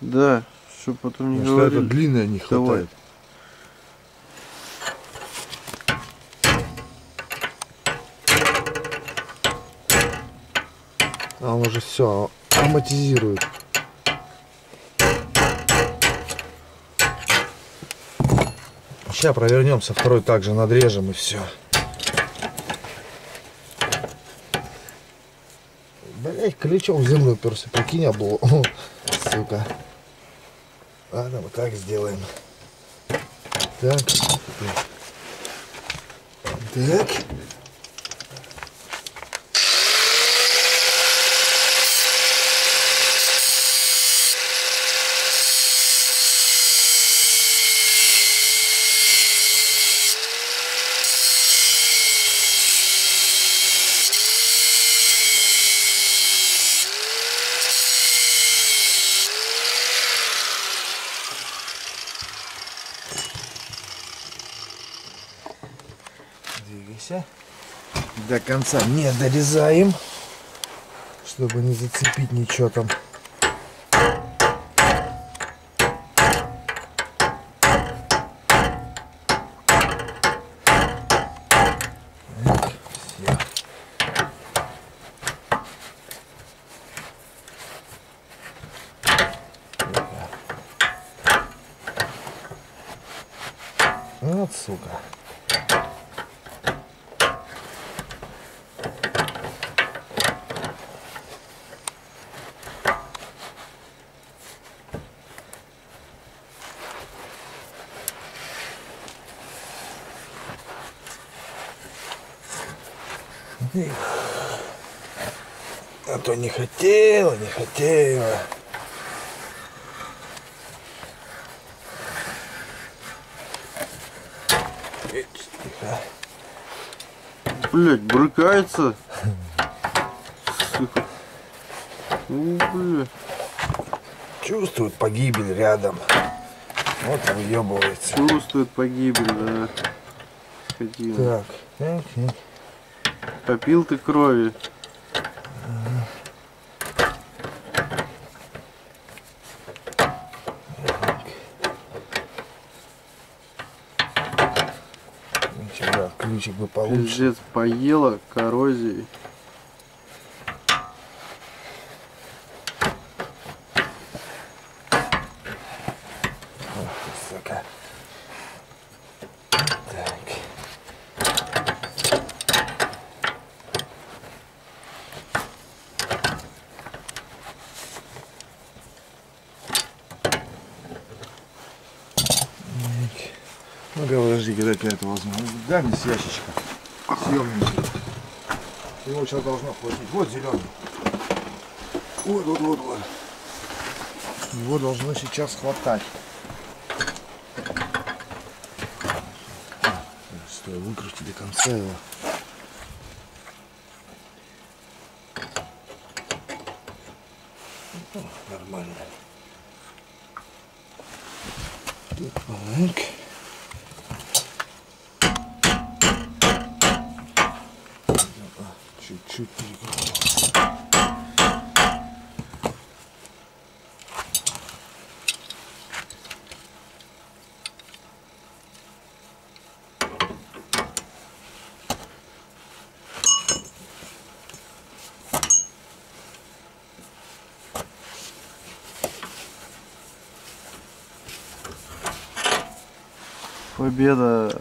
Да, чтобы потом не Потому что это говорили. длинное не Давай. хватает. А он уже все амортизирует. Сейчас провернемся, второй также надрежем и все. Блять, крючок в землю уперся, прикинь, обло. Сука. Ладно, вот так сделаем. Так. Так. Двигайся. До конца не дорезаем, чтобы не зацепить ничего там. Вот сука. А то не хотела, не хотела. Блять, брыкается. Сука. Ну. Чувствует погибель рядом. Вот выебывается. Чувствует погибель, да. Так, так, так. Попил ты крови. Ничего, ключик бы получше. Пиздец, поела коррозией. Ах ты, сука. Так. Так. Ну-ка, подожди, когда я это возьму. Дай мне с ящичка. Съемненький. Его сейчас должно хватить. Вот зеленый. Вот, вот, вот, вот. Его должно сейчас хватать. Стой, выкрути до конца его. О, Нормально. Так. Чуть-чуть. Победа